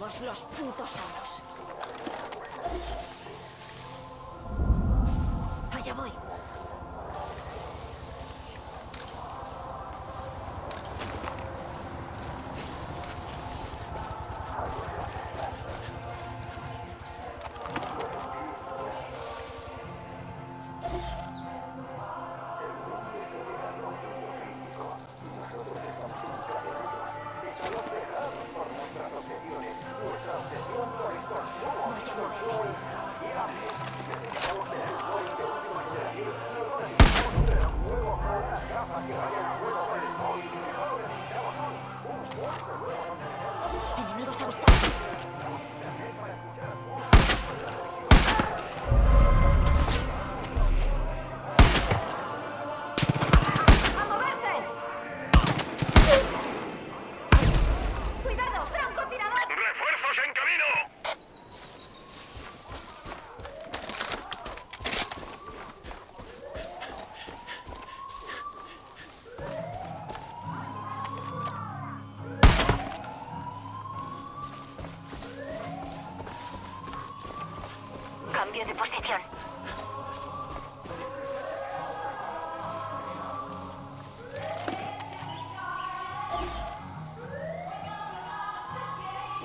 los putos años. Allá voy.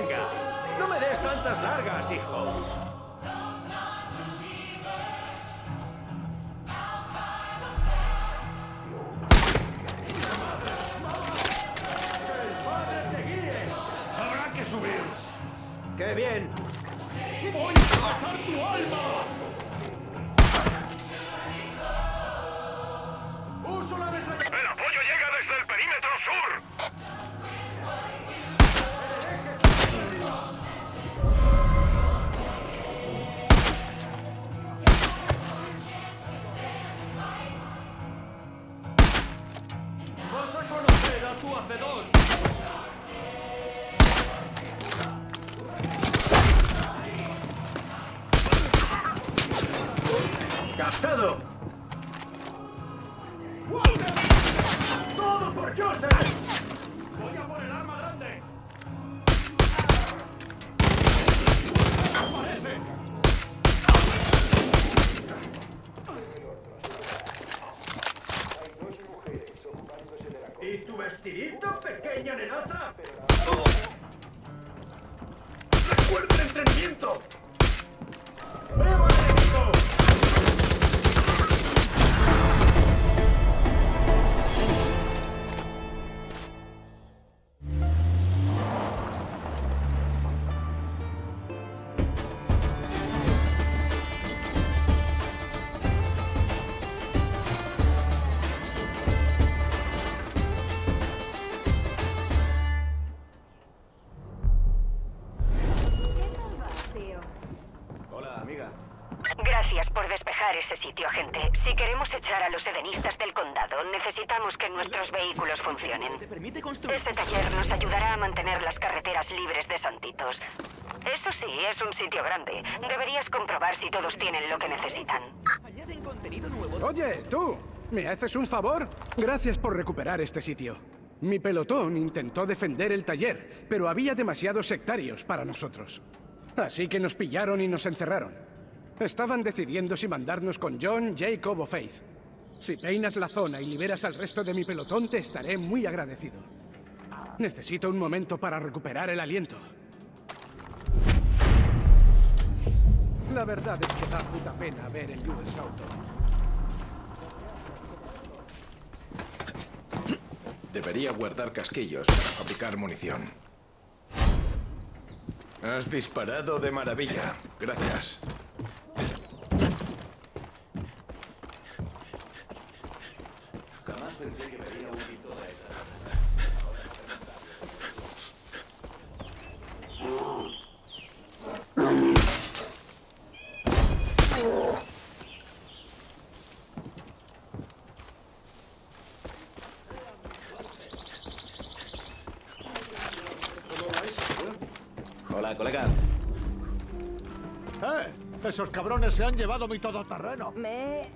venga. No me des tantas largas, hijo. ¡Que el padre te guíe! ¡Habrá que subir! ¡Qué bien! ¡Voy a matar tu alma! ¡Captado! ¿Me haces un favor? Gracias por recuperar este sitio. Mi pelotón intentó defender el taller, pero había demasiados sectarios para nosotros. Así que nos pillaron y nos encerraron. Estaban decidiendo si mandarnos con John, Jacob o Faith. Si peinas la zona y liberas al resto de mi pelotón, te estaré muy agradecido. Necesito un momento para recuperar el aliento. La verdad es que da puta pena ver el US Auto. Debería guardar casquillos para fabricar munición. Has disparado de maravilla. Gracias. Hola, colega. ¡Eh! Esos cabrones se han llevado mi todoterreno. Me... eh,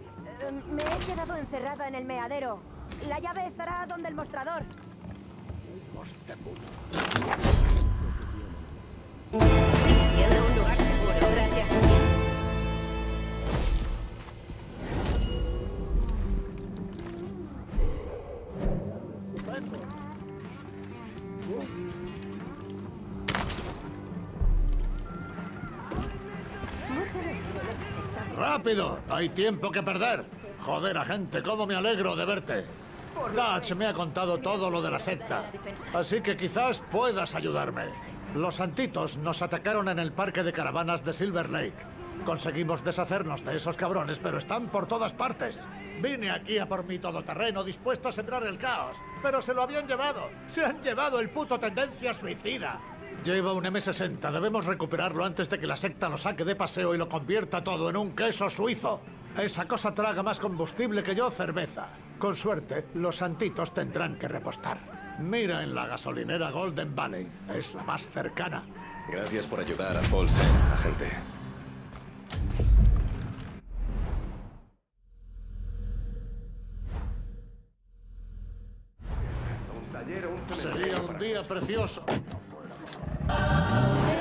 me he quedado encerrada en el meadero. La llave estará donde el mostrador. Sigue siendo un lugar seguro, gracias a ti. Hay tiempo que perder. Joder, agente, cómo me alegro de verte. Dutch me ha contado todo lo de la secta. Así que quizás puedas ayudarme. Los santitos nos atacaron en el parque de caravanas de Silver Lake. Conseguimos deshacernos de esos cabrones, pero están por todas partes. Vine aquí a por mi todoterreno dispuesto a sembrar el caos, pero se lo habían llevado. Se han llevado el puto tendencia suicida. Lleva un M60. Debemos recuperarlo antes de que la secta lo saque de paseo y lo convierta todo en un queso suizo. Esa cosa traga más combustible que yo cerveza. Con suerte, los santitos tendrán que repostar. Mira en la gasolinera Golden Valley. Es la más cercana. Gracias por ayudar a Folsen, agente. Sería un día precioso. Música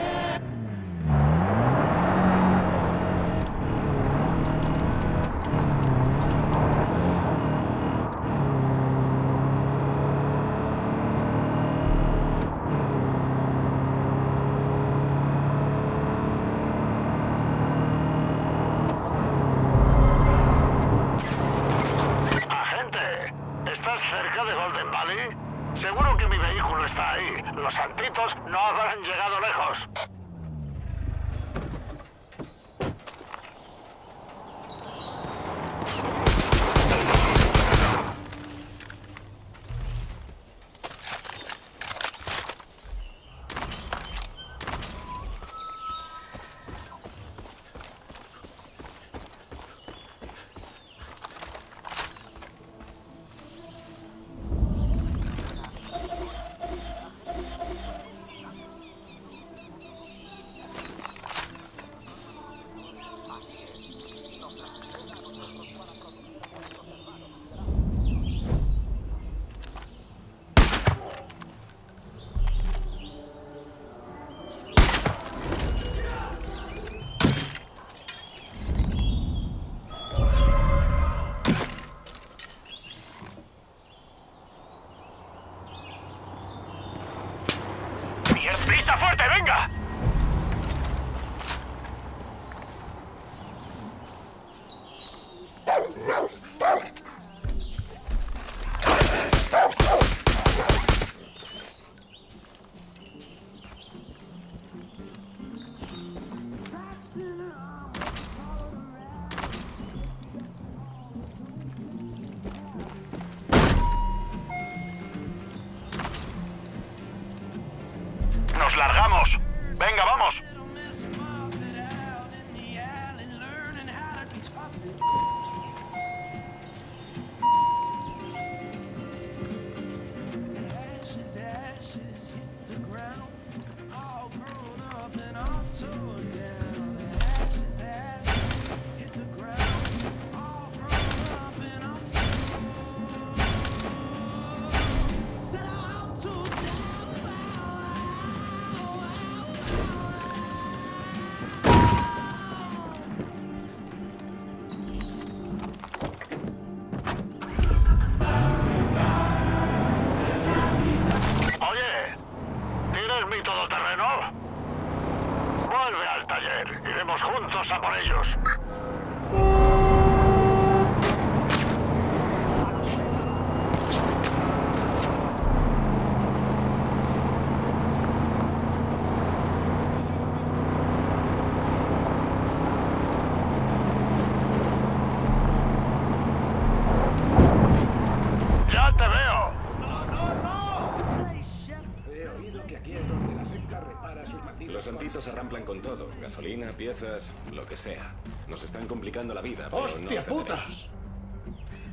con todo. Gasolina, piezas, lo que sea. Nos están complicando la vida, pero no ¡Hostia cederemos. putas!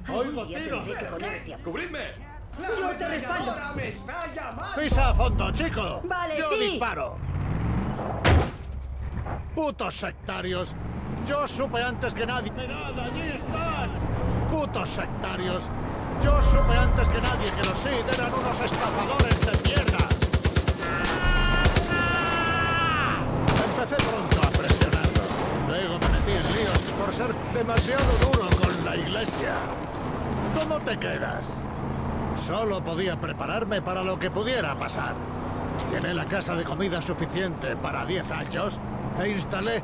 ¡Oigo tiros! ¡Cubridme! Yo te respaldo. ¡Me está llamando! ¡Pisa a fondo, chico! Vale, Yo sí. disparo. ¡Putos sectarios! Yo supe antes que nadie. ¡Mirad, allí están! ¡Putos sectarios! Yo supe antes que nadie que los Sid eran unos estafadores de demasiado duro con la iglesia. ¿Cómo te quedas? Solo podía prepararme para lo que pudiera pasar. Llené la casa de comida suficiente para 10 años e instalé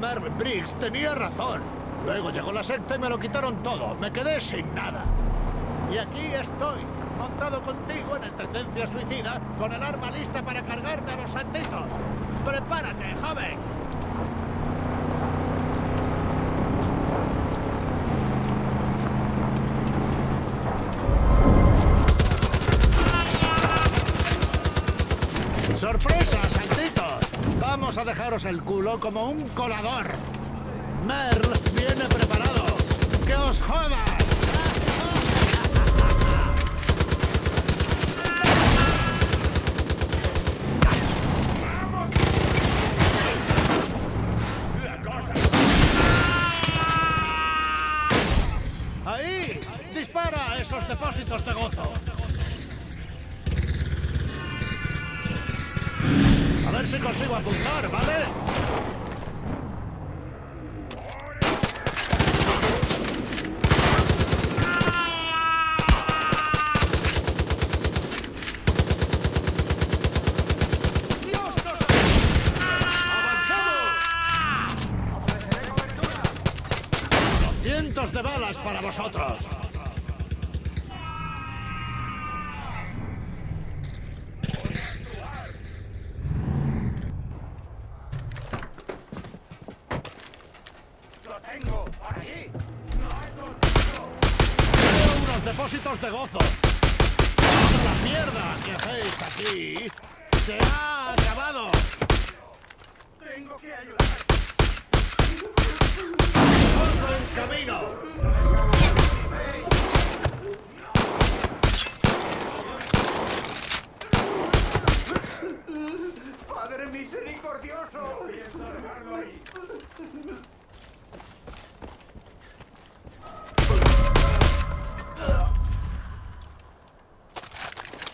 Merv Briggs tenía razón. Luego llegó la secta y me lo quitaron todo. Me quedé sin nada. Y aquí estoy, montado contigo en el tendencia suicida, con el arma lista para cargarme a los santitos. ¡Prepárate, joven! ¡Sorpresa, santitos! Vamos a dejaros el culo como un colador.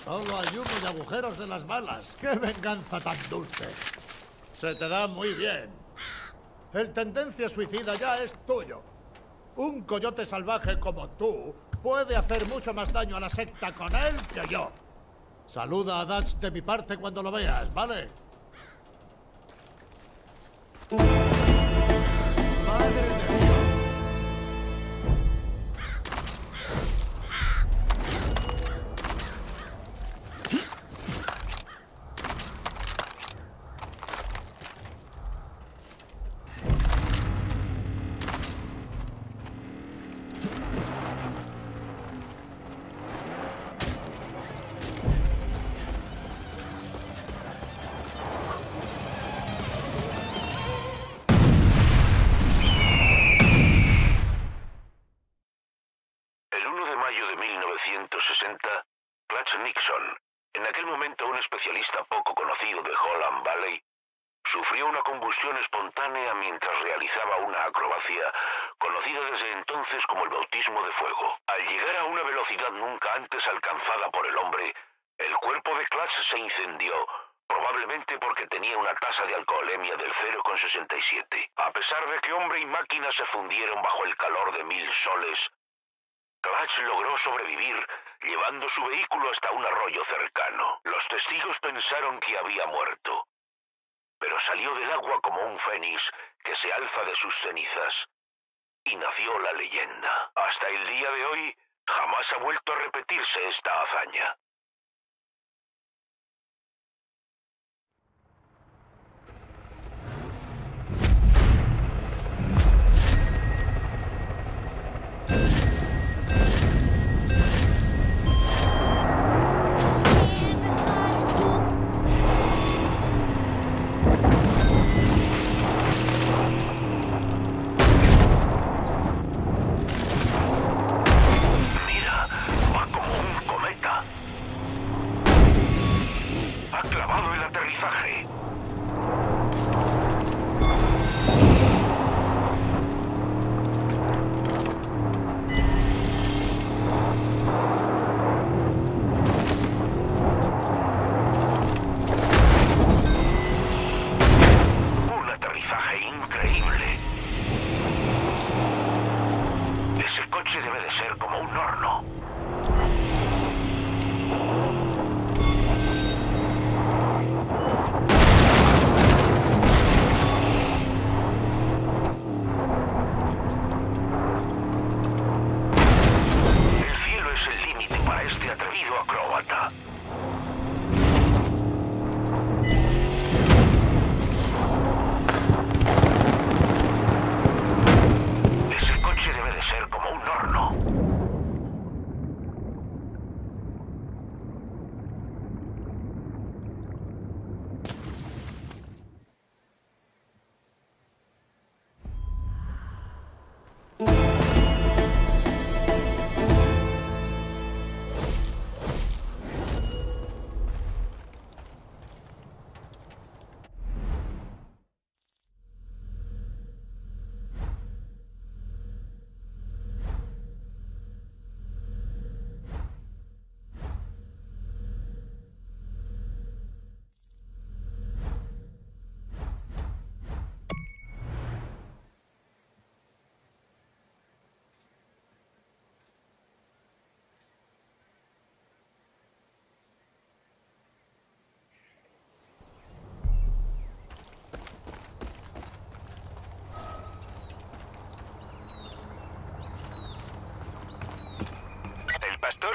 Solo hay humo y agujeros de las balas. ¡Qué venganza tan dulce! Se te da muy bien. El tendencia suicida ya es tuyo. Un coyote salvaje como tú puede hacer mucho más daño a la secta con él que yo. Saluda a Dutch de mi parte cuando lo veas, ¿vale? Madre de alcoholemia del 0,67. A pesar de que hombre y máquina se fundieron bajo el calor de mil soles, Clutch logró sobrevivir llevando su vehículo hasta un arroyo cercano. Los testigos pensaron que había muerto, pero salió del agua como un fénix que se alza de sus cenizas. Y nació la leyenda. Hasta el día de hoy, jamás ha vuelto a repetirse esta hazaña.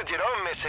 Jerome es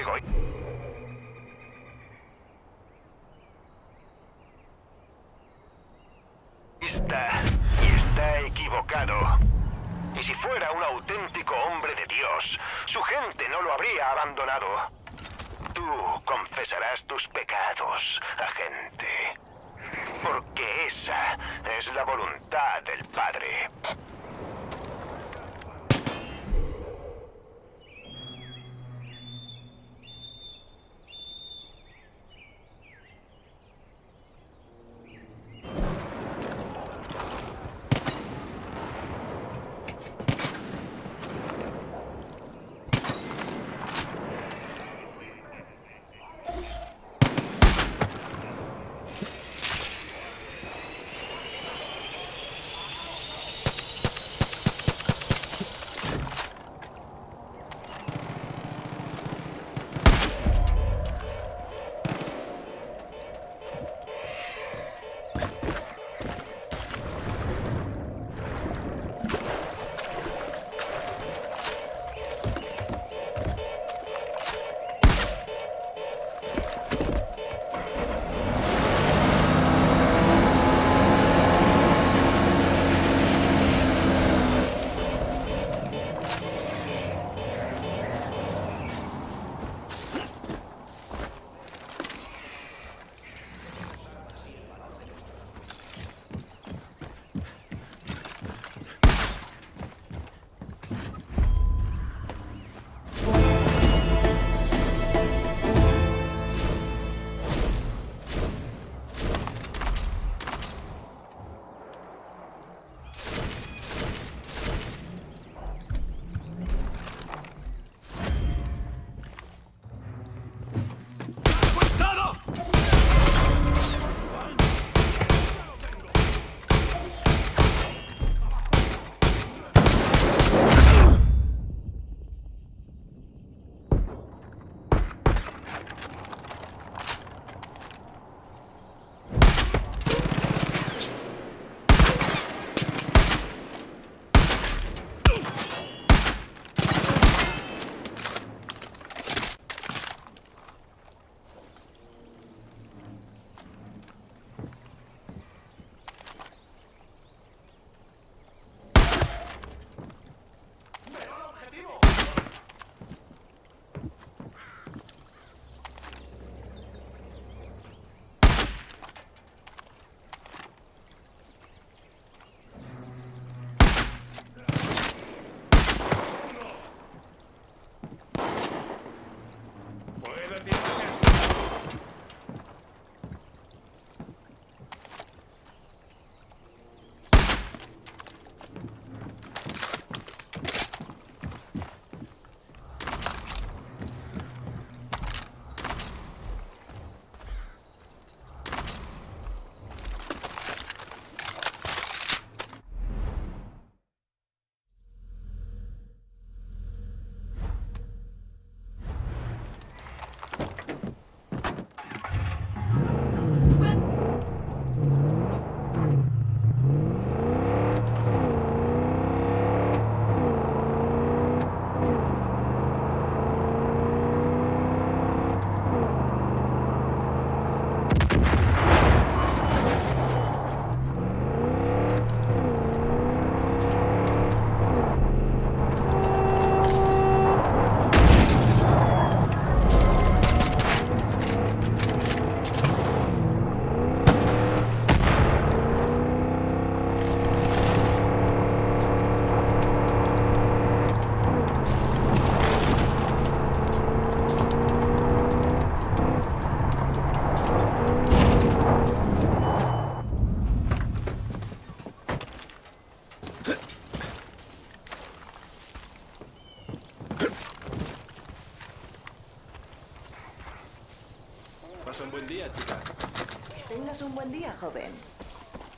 buen día, joven.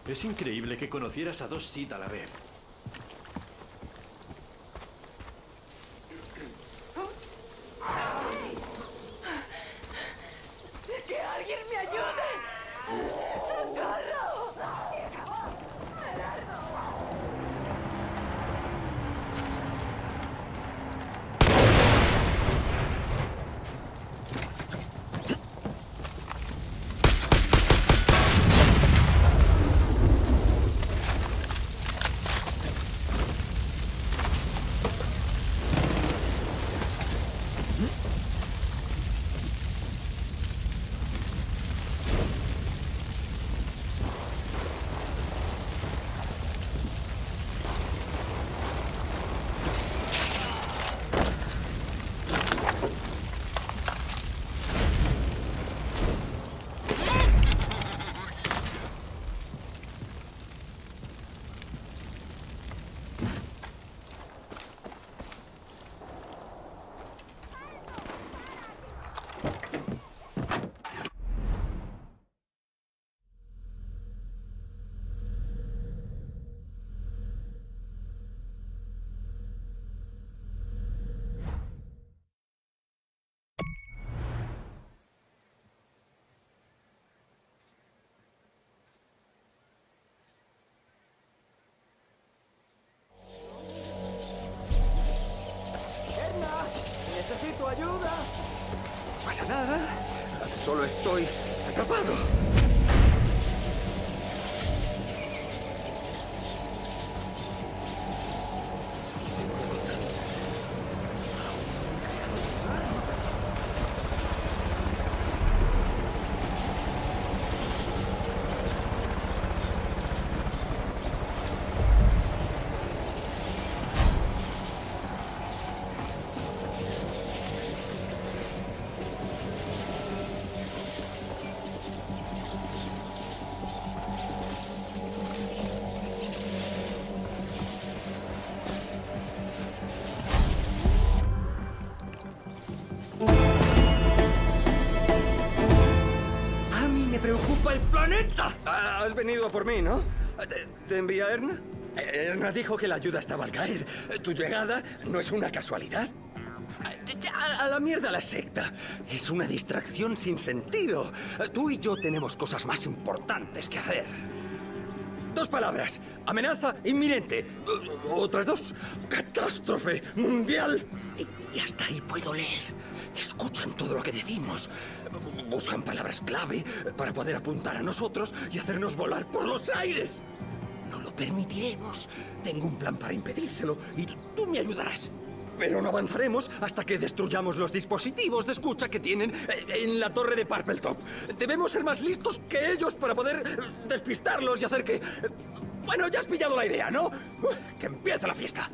Es increíble que conocieras a dos Sid a la vez. ¡Que alguien me ayude! ¡Socorro! ¡Erna! ¡Necesito ayuda! Para nada. Solo estoy Ah, Has venido a por mí, ¿no? ¿Te, te envía Erna? Erna dijo que la ayuda estaba al caer. Tu llegada no es una casualidad. A, a la mierda la secta. Es una distracción sin sentido. Tú y yo tenemos cosas más importantes que hacer. Dos palabras. Amenaza inminente. Otras dos. Catástrofe mundial. Y, y hasta ahí puedo leer. Escuchan todo lo que decimos. Buscan palabras clave para poder apuntar a nosotros y hacernos volar por los aires. No lo permitiremos. Tengo un plan para impedírselo y tú me ayudarás. Pero no avanzaremos hasta que destruyamos los dispositivos de escucha que tienen eh, en la torre de Purple Top. Debemos ser más listos que ellos para poder eh, despistarlos y hacer que... Bueno, ya has pillado la idea, ¿no? Que empiece la fiesta.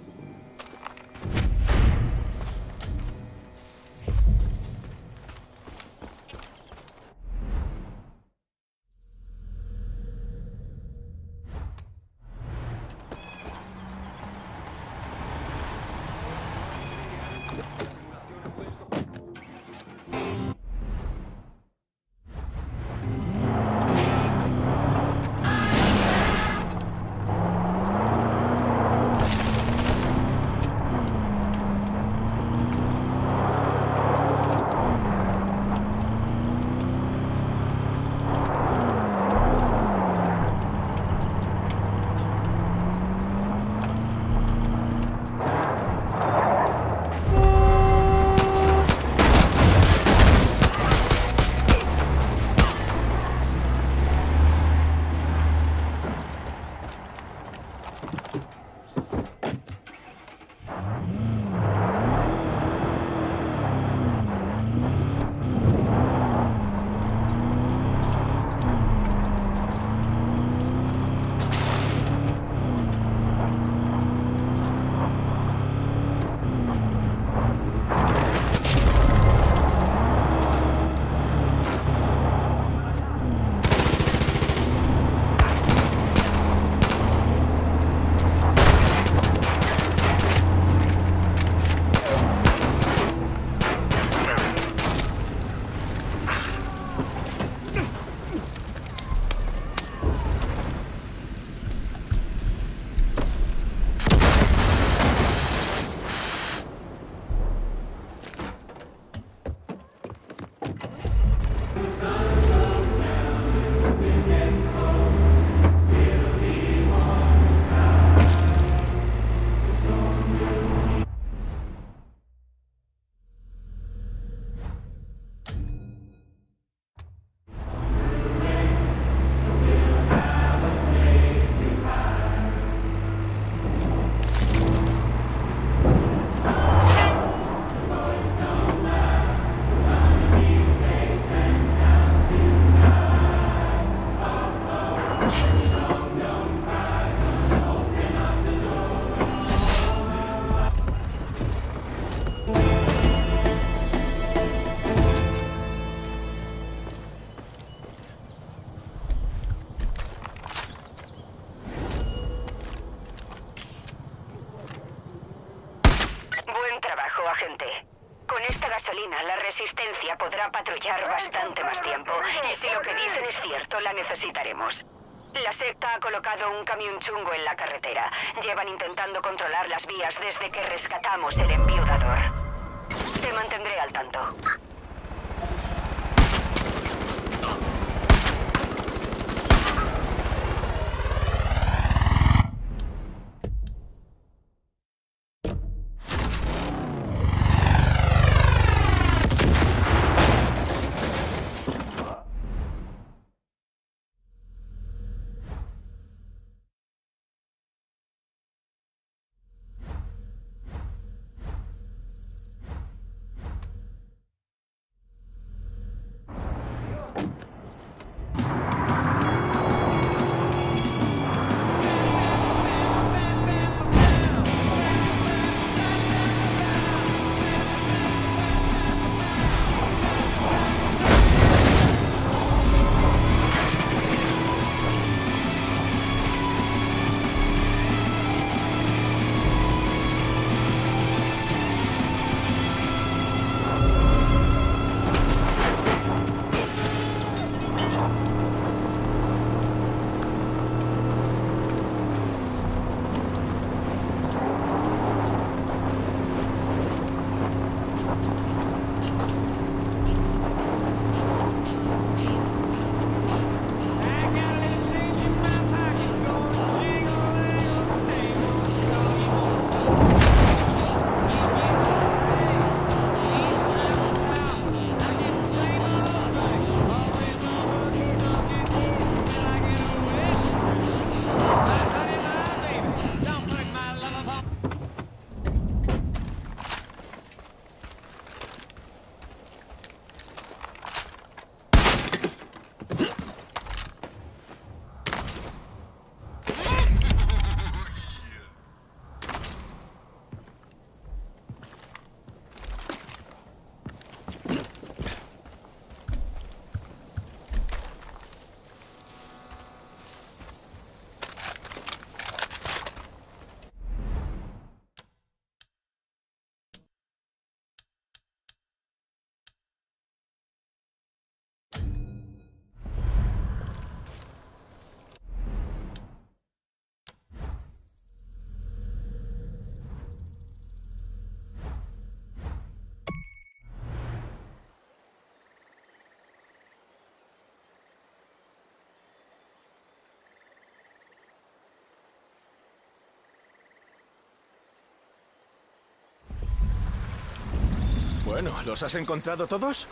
Bueno, ¿los has encontrado todos?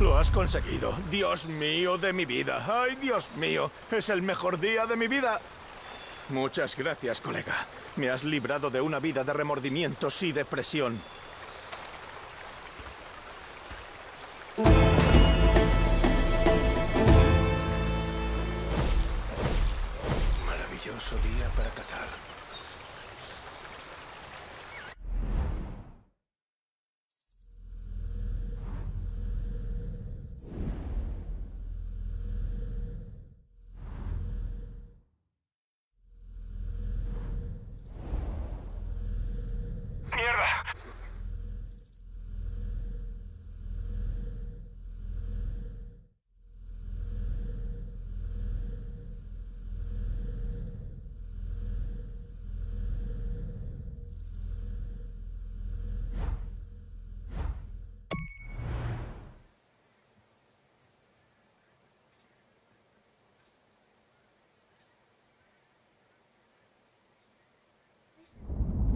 Lo has conseguido. Dios mío de mi vida. Ay, Dios mío. Es el mejor día de mi vida. Muchas gracias, colega. Me has librado de una vida de remordimientos y depresión.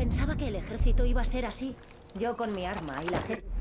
Pensaba que el ejército iba a ser así. Yo con mi arma y la gente...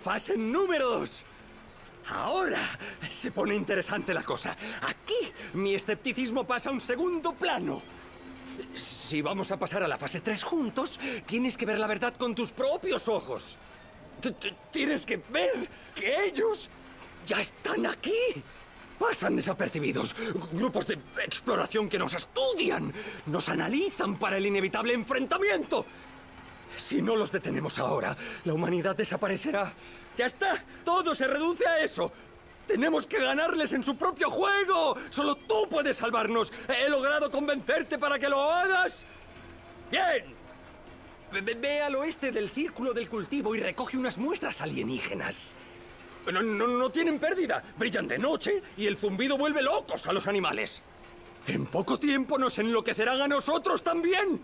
Fase número dos. Ahora se pone interesante la cosa. Aquí mi escepticismo pasa a un segundo plano. Si vamos a pasar a la fase 3 juntos, tienes que ver la verdad con tus propios ojos. Tienes que ver que ellos ya están aquí. Pasan desapercibidos. Grupos de exploración que nos estudian, nos analizan para el inevitable enfrentamiento. Si no los detenemos ahora, la humanidad desaparecerá. ¡Ya está! Todo se reduce a eso. Tenemos que ganarles en su propio juego. Solo tú puedes salvarnos. He logrado convencerte para que lo hagas. Bien. Ve, ve- al oeste del círculo del cultivo y recoge unas muestras alienígenas. No, no, no tienen pérdida. Brillan de noche y el zumbido vuelve locos a los animales. En poco tiempo nos enloquecerán a nosotros también.